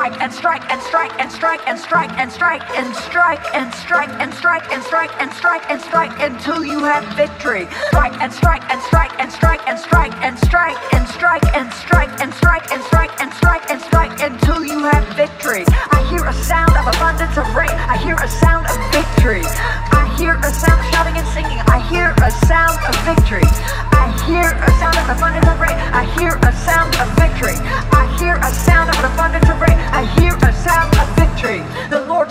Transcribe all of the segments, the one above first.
strike and strike and strike and strike and strike and strike and strike and strike and strike and strike and strike and strike until you have victory. Strike and strike and strike and strike and strike and strike and strike and strike and strike and strike and strike and strike until you have victory. I hear a sound of abundance of rain. I hear a sound of victory. I hear a sound of shouting and singing. I hear a sound of victory. I hear a sound of abundance of rain. I hear a sound of victory.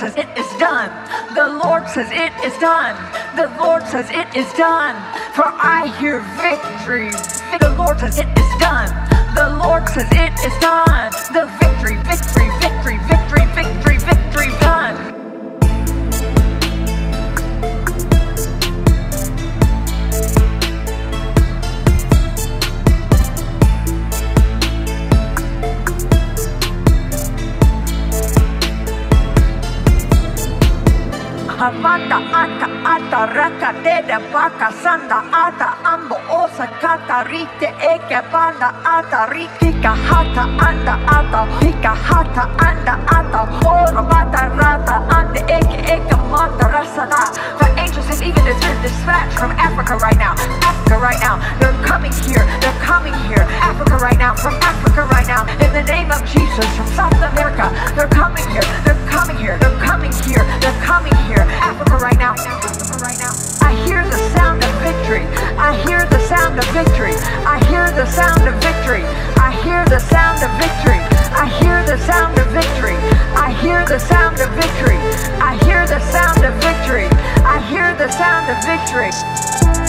Says it is done. The Lord says it is done. The Lord says it is done. For I hear victory. The Lord says it is done. The Lord says it is done. Avanda ata ata raka dede baka sanda ata ambo osa kata rite eke banda ata riti kahata anda ata hika hata anda ata hora bata rata ande eke eke manda rasana the angels have even been dispatched from Africa right now. Africa right now. They're coming here. They're coming here. Africa right now. From Africa right now. In the name of Jesus. From South America. They're coming here. They're coming here. They're coming here they're coming here. Africa right now. I hear the sound of victory. I hear the sound of victory. I hear the sound of victory. I hear the sound of victory. I hear the sound of victory. I hear the sound of victory. I hear the sound of victory. I hear the sound of victory